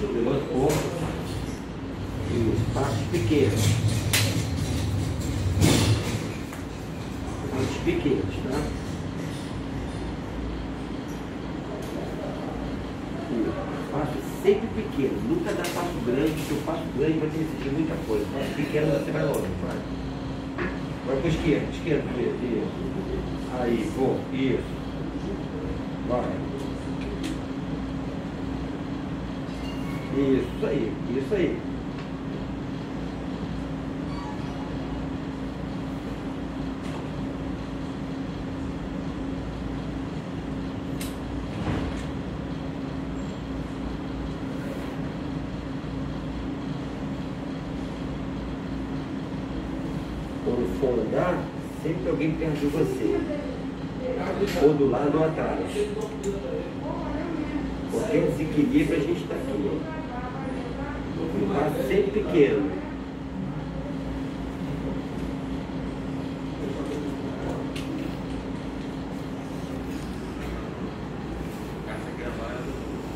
Piloto ponto. Isso, passos pequenos. Passos pequenos, tá? Sempre pequeno, nunca dá passo grande, porque o passo grande vai que exigir muita coisa. Passo pequeno você vai longe, vai. Vai para a esquerda, esquerda, isso. Aí, pô, isso. Vai. Isso aí, isso aí. Quando for andar, sempre alguém perto de você. Ou do lado ou atrás. Porque o desequilíbrio a gente está aqui. Sempre pequeno. Só o trabalho do telefone.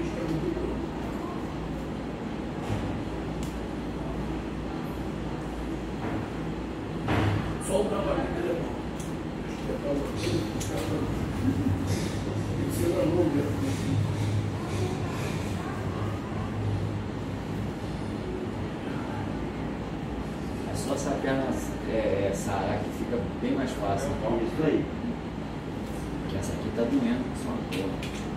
Isso é longa. É só essa perna é, sarar que fica bem mais fácil. Isso aí. Porque essa aqui tá doendo só uma porra.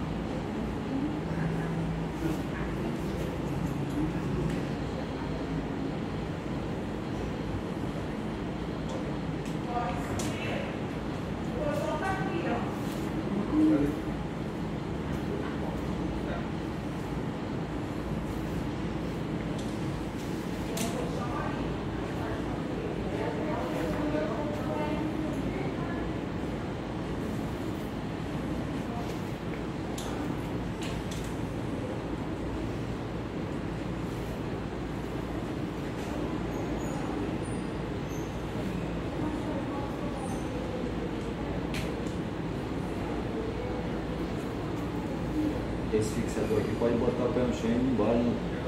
Esse fixador aqui pode botar o pé no chão e embora. Né?